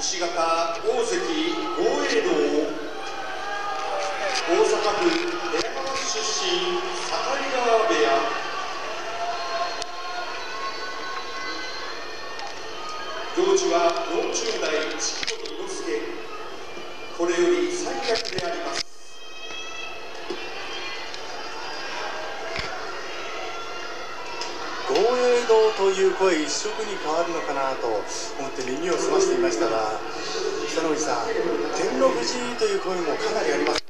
石形大関豪栄道大阪府出山市出身境川部屋行司は40代式守伊之助これより三役であります豪栄道という声一色に変わるのかなと思って耳を澄ましていましたが北野口さん天皇富士という声もかなりありますね。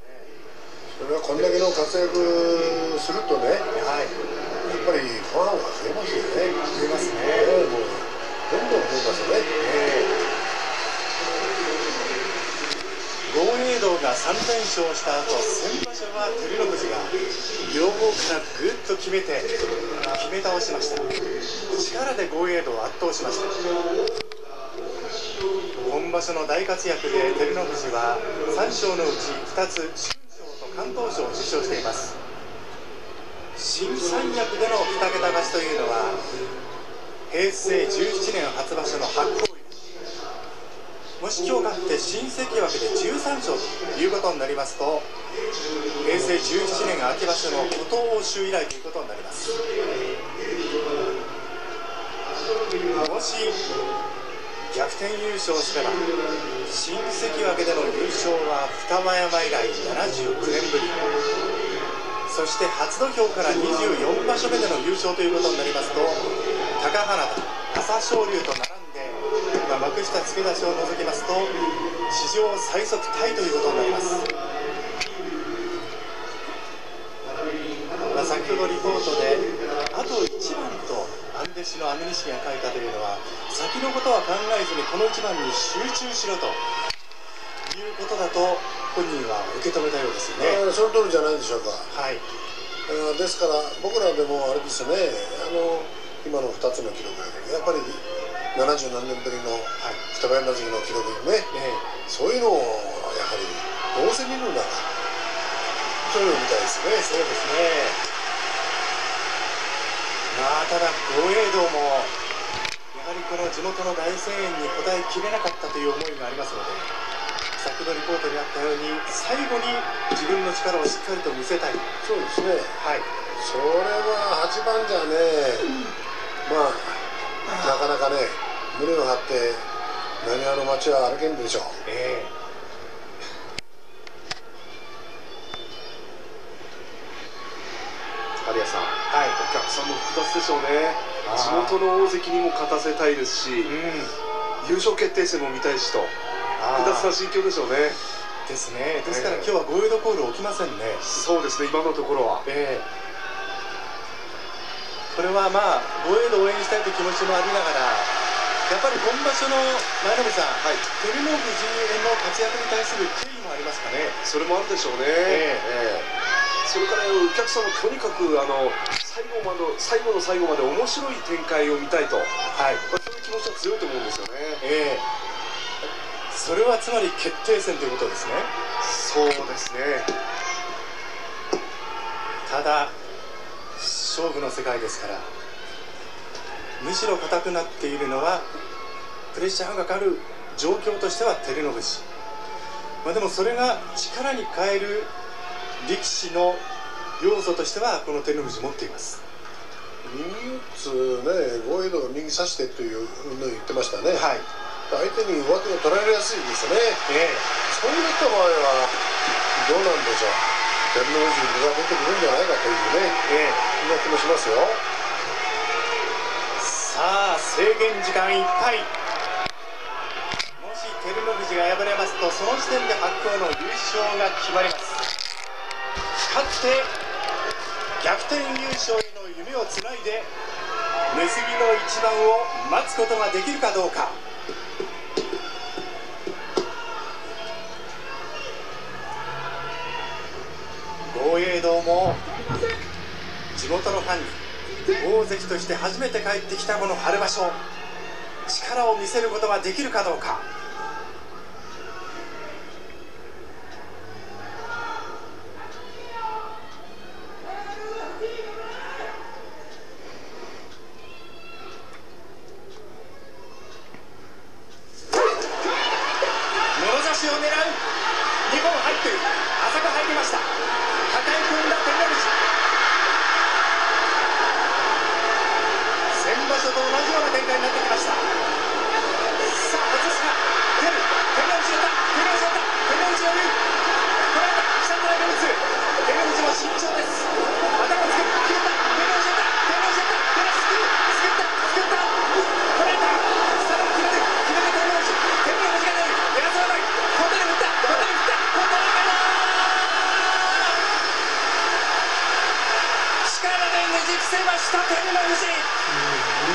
それはこんだけの活躍するとねはい。やっぱりファンは増えますよね。増えますね。ええもうどんどん増えますよね。ええ道が3連勝した後先場所は照ノ富士が両方からぐっと決めて決め倒しました。力で豪栄道を圧倒しました。今場所の大活躍で照ノ富士は3勝のうち2つ新賞と関東賞を受賞しています。新三役での2桁勝ちというのは平成17年初場所の白鵬もし今日勝って新関脇で13勝ということになりますと平成17年秋場所の琴欧州以来ということになります。もし逆転優勝すれば新関脇での優勝は双葉山以来79年ぶり。そして初土俵から24場所目での優勝ということになりますと高花田朝青龍と並んで、まあ、幕下付け出しを除きますと史上最速タイということになります、まあ、先ほどリポートであと1番とアンデシのアメニシが書いたというのは先のことは考えずにこの1番に集中しろということだと本人は受け止めたようですよね。ええその通りじゃないでしょうか。はい。えーですから僕らでもあれですよね。あの今の2つの記録やっぱり70何年ぶりの双葉山関の記録ね。えそういうのをやはりどうせ見るんだかそういうのみたいですね。えそうですね。まあただ豪栄道もやはりこの地元の大声援に応えきれなかったという思いがありますので先ほどリポートにあったように最後に自分の力をしっかりと見せたい。そうですね。はい。それは街は歩けんでしょう。え有谷さん、はい。お客さんも複雑でしょうね。地元の大関にも勝たせたいですし、えうん。優勝決定戦も見たいしと。あ複雑なー心境でしょうね。ですね。ですからええ。今日は豪栄道コール起きませんね。そうですね。今のところは。ええ。これはまあ豪栄道を応援したいという気持ちもありながらやっぱり今場所の前野さん、はい。照ノ富士の活躍に対する敬意もありますかね？それもあるでしょうね、え。ええ。それからお客さんもとにかくあの最後まで最後の最後まで面白い展開を見たいと、はい。まあ、そういう気持ちは強いと思うんですよね。ええ。それはつまり決定戦ということですね。そうですね。ただ勝負の世界ですからむしろ硬くなっているのはプレッシャーがかかる状況としては照ノ富士、まあ、でもそれが力に変える力士の要素としてはこの照ノ富士持っています。右打つね豪栄道が右差してというのを言ってましたね、はい。相手に上手が取られやすいですね。ええ。そういった場合はどうなんでしょう。照ノ富士が出てくるんじゃないかというねええ。そんな気もしますよ制限時間いっぱい。もし照ノ富士が敗れますとその時点で白鵬の優勝が決まります。勝って逆転優勝への夢をつないで結びの一番を待つことができるかどうか。豪栄道も地元のファンに大関として初めて帰ってきたこの春場所。力を見せることはできるかどうか。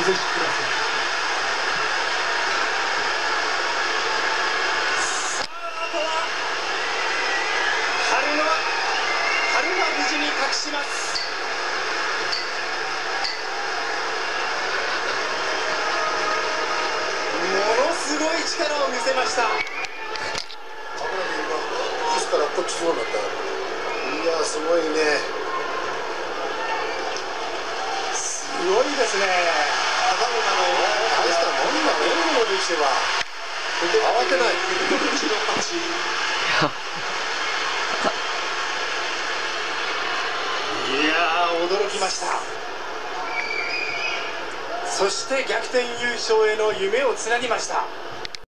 ぜひくださいします。ものすごい力を見せました。すごいね。すごいですね。慌てない。いや驚きましたそして逆転優勝への夢をつなぎました